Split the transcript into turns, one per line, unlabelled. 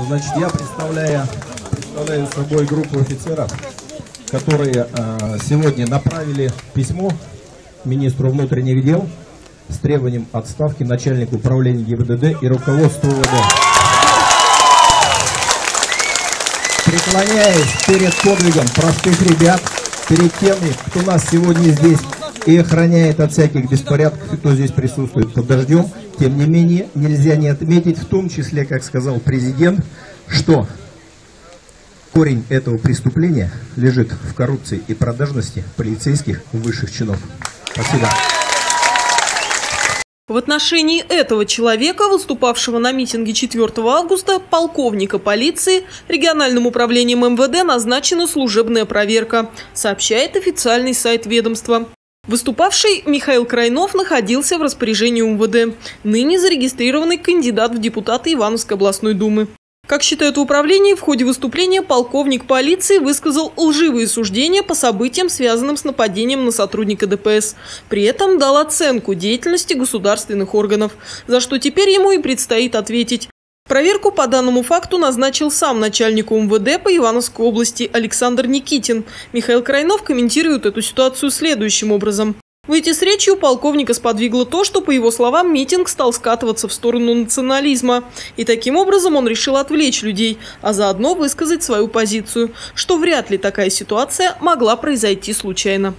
Значит, я представляю, представляю собой группу офицеров, которые э, сегодня направили письмо министру внутренних дел с требованием отставки начальника управления ГИБДД и руководства УВД. Преклоняясь перед подвигом простых ребят, перед теми, кто нас сегодня здесь и охраняет от всяких беспорядков, кто здесь присутствует под дождем, тем не менее, нельзя не отметить, в том числе, как сказал президент, что корень этого преступления лежит в коррупции и продажности полицейских высших чинов. Спасибо.
В отношении этого человека, выступавшего на митинге 4 августа, полковника полиции, региональным управлением МВД назначена служебная проверка, сообщает официальный сайт ведомства. Выступавший Михаил Крайнов находился в распоряжении УМВД, ныне зарегистрированный кандидат в депутаты Ивановской областной думы. Как считают в управлении, в ходе выступления полковник полиции высказал лживые суждения по событиям, связанным с нападением на сотрудника ДПС. При этом дал оценку деятельности государственных органов, за что теперь ему и предстоит ответить. Проверку по данному факту назначил сам начальник УМВД по Ивановской области Александр Никитин. Михаил Крайнов комментирует эту ситуацию следующим образом. Выйти с речью полковника сподвигло то, что, по его словам, митинг стал скатываться в сторону национализма. И таким образом он решил отвлечь людей, а заодно высказать свою позицию, что вряд ли такая ситуация могла произойти случайно.